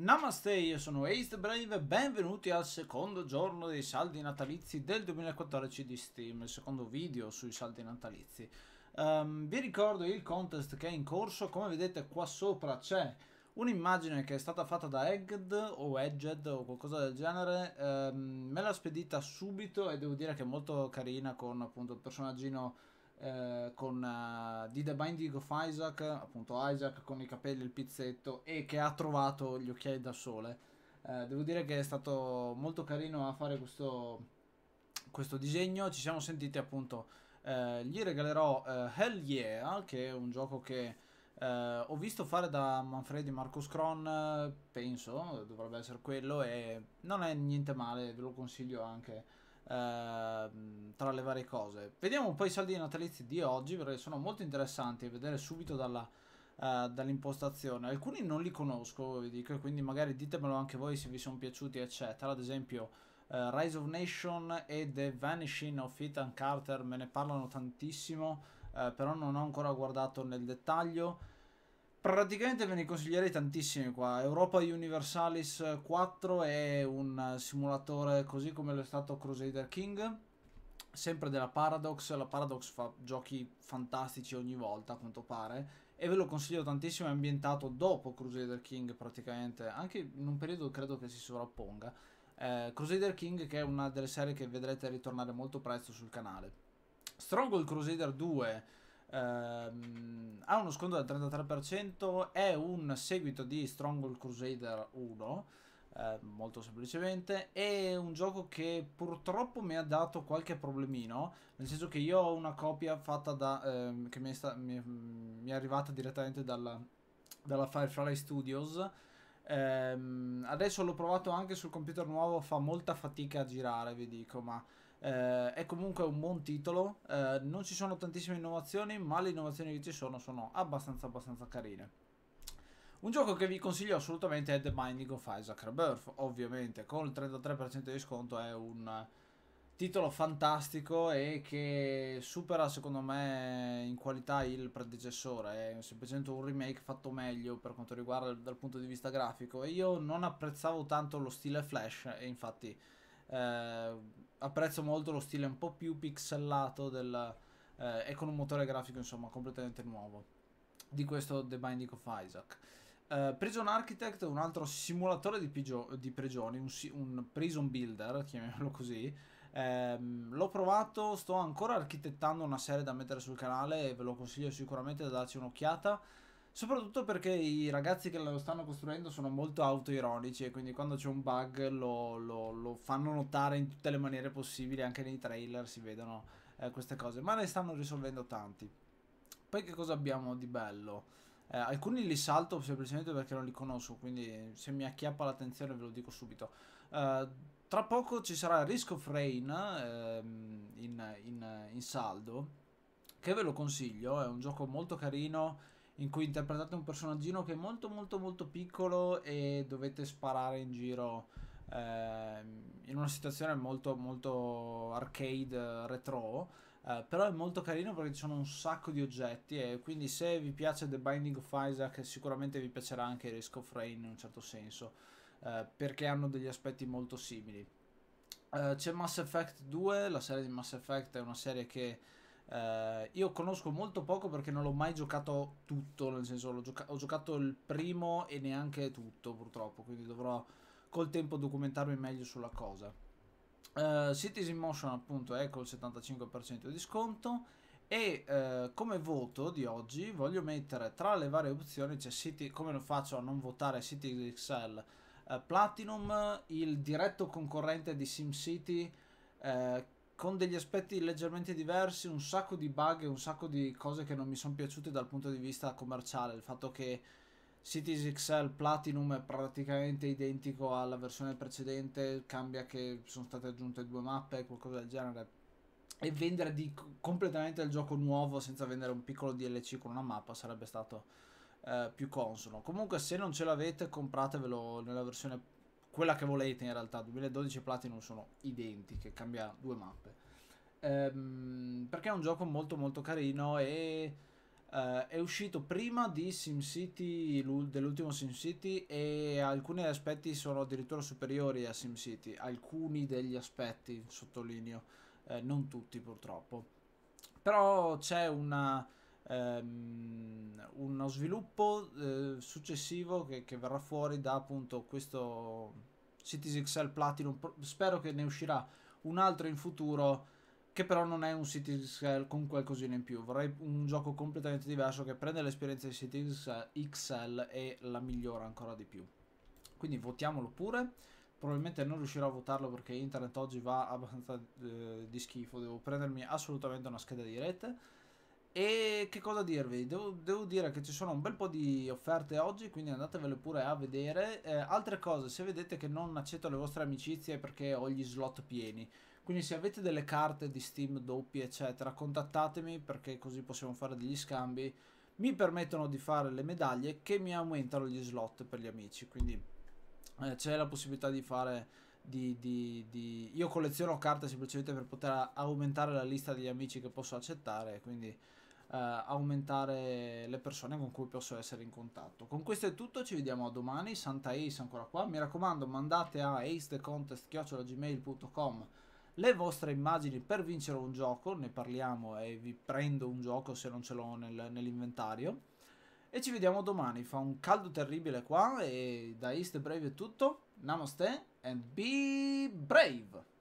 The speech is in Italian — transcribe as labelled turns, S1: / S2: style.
S1: Namaste, io sono Ace Brave e benvenuti al secondo giorno dei saldi natalizi del 2014 di Steam, il secondo video sui saldi natalizi. Um, vi ricordo il contest che è in corso, come vedete qua sopra c'è un'immagine che è stata fatta da Egged o Edged o qualcosa del genere, um, me l'ha spedita subito e devo dire che è molto carina con appunto il personaggino eh, con uh, di The Binding of Isaac, appunto Isaac con i capelli e il pizzetto e che ha trovato gli occhiali da sole. Eh, devo dire che è stato molto carino a fare questo, questo disegno, ci siamo sentiti appunto, eh, gli regalerò eh, Hell Yeah, che è un gioco che eh, ho visto fare da Manfredi Marcus Cron, penso, dovrebbe essere quello e non è niente male, ve lo consiglio anche Ehm, tra le varie cose. Vediamo un po' i saldi natalizi di oggi perché sono molto interessanti a vedere subito dalla, uh, dall'impostazione. Alcuni non li conosco, vi dico, quindi magari ditemelo anche voi se vi sono piaciuti, eccetera. Ad esempio uh, Rise of Nation e The Vanishing of Ethan Carter me ne parlano tantissimo, uh, però non ho ancora guardato nel dettaglio. Praticamente ve ne consiglierei tantissimi qua. Europa Universalis 4 è un simulatore così come lo è stato Crusader King, sempre della Paradox. La Paradox fa giochi fantastici ogni volta, a quanto pare, e ve lo consiglio tantissimo. È ambientato dopo Crusader King, praticamente, anche in un periodo credo che si sovrapponga. Eh, Crusader King, che è una delle serie che vedrete ritornare molto presto sul canale. Stronghold Crusader 2 ehm, ha uno sconto del 33%, è un seguito di Stronghold Crusader 1, eh, molto semplicemente, è un gioco che purtroppo mi ha dato qualche problemino, nel senso che io ho una copia fatta da, ehm, che mi è, sta, mi, mi è, arrivata direttamente dalla, dalla Firefly Studios, ehm, adesso l'ho provato anche sul computer nuovo, fa molta fatica a girare, vi dico, ma eh, è comunque un buon titolo, eh, non ci sono tantissime innovazioni, ma le innovazioni che ci sono sono abbastanza abbastanza carine. Un gioco che vi consiglio assolutamente è The Binding of Isaac Rebirth, ovviamente con il 33% di sconto è un titolo fantastico e che supera secondo me in qualità il predecessore, è semplicemente un remake fatto meglio per quanto riguarda dal punto di vista grafico. E io non apprezzavo tanto lo stile flash e infatti eh, apprezzo molto lo stile un po' più pixelato del, eh, e con un motore grafico insomma completamente nuovo di questo The Binding of Isaac. Uh, Prison Architect è un altro simulatore di, di prigioni, un, si- un, prison builder, chiamiamolo così. Um, l'ho provato, sto ancora architettando una serie da mettere sul canale e ve lo consiglio sicuramente da darci un'occhiata. Soprattutto perché i ragazzi che lo stanno costruendo sono molto autoironici e quindi quando c'è un bug lo, lo, lo, fanno notare in tutte le maniere possibili, anche nei trailer si vedono eh, queste cose, ma ne stanno risolvendo tanti. Poi che cosa abbiamo di bello? Eh, alcuni li salto semplicemente perché non li conosco, quindi se mi acchiappa l'attenzione ve lo dico subito. Uh, tra poco ci sarà Risk of Rain ehm, in, in, in saldo, che ve lo consiglio, è un gioco molto carino in cui interpretate un personaggino che è molto molto molto piccolo e dovete sparare in giro eh, in una situazione molto molto arcade retro eh, però è molto carino perché ci sono un sacco di oggetti e quindi se vi piace The Binding of Isaac sicuramente vi piacerà anche Risk of Rain in un certo senso eh, perché hanno degli aspetti molto simili. Eh, c'è Mass Effect 2 la serie di Mass Effect è una serie che Uh, io conosco molto poco perché non l'ho mai giocato tutto, nel senso gioca- ho giocato il primo e neanche tutto purtroppo, quindi dovrò col tempo documentarmi meglio sulla cosa. Uh, Cities in Motion appunto è col 75% di sconto e uh, come voto di oggi voglio mettere tra le varie opzioni c'è City, come lo faccio a non votare Cities XL Platinum, il diretto concorrente di SimCity con degli aspetti leggermente diversi, un sacco di bug e un sacco di cose che non mi sono piaciute dal punto di vista commerciale. Il fatto che Cities XL Platinum è praticamente identico alla versione precedente, cambia che sono state aggiunte due mappe, qualcosa del genere. E vendere di completamente il gioco nuovo senza vendere un piccolo DLC con una mappa sarebbe stato eh, più consono. Comunque, se non ce l'avete, compratevelo nella versione quella che volete in realtà 2012 e Platinum sono identiche cambia due mappe ehm, perché è un gioco molto molto carino e Uh, è uscito prima di SimCity, dell'ultimo SimCity, e alcuni aspetti sono addirittura superiori a SimCity. Alcuni degli aspetti, sottolineo, eh, non tutti purtroppo. Però c'è una, um, uno sviluppo eh, successivo che, che, verrà fuori da appunto questo Cities XL Platinum. Spero che ne uscirà un altro in futuro che però non è un Cities con qualcosina in più. Vorrei un gioco completamente diverso che prende l'esperienza di Cities XL e la migliora ancora di più. Quindi votiamolo pure. Probabilmente non riuscirò a votarlo perché internet oggi va abbastanza eh, di schifo. Devo prendermi assolutamente una scheda di rete. E che cosa dirvi? Devo, devo, dire che ci sono un bel po' di offerte oggi, quindi andatevele pure a vedere. Eh, altre cose, se vedete che non accetto le vostre amicizie perché ho gli slot pieni, quindi se avete delle carte di Steam doppie, eccetera, contattatemi perché così possiamo fare degli scambi. Mi permettono di fare le medaglie che mi aumentano gli slot per gli amici. Quindi eh, c'è la possibilità di fare... Di, di, di... Io colleziono carte semplicemente per poter aumentare la lista degli amici che posso accettare. Quindi aumentare le persone con cui posso essere in contatto. Con questo è tutto, ci vediamo a domani. Santa Ace ancora qua. Mi raccomando, mandate a acethecontest.gmail.com le vostre immagini per vincere un gioco, ne parliamo e vi prendo un gioco se non ce l'ho nel, nell'inventario. E ci vediamo domani, fa un caldo terribile qua e da East Brave è tutto. Namaste and be brave!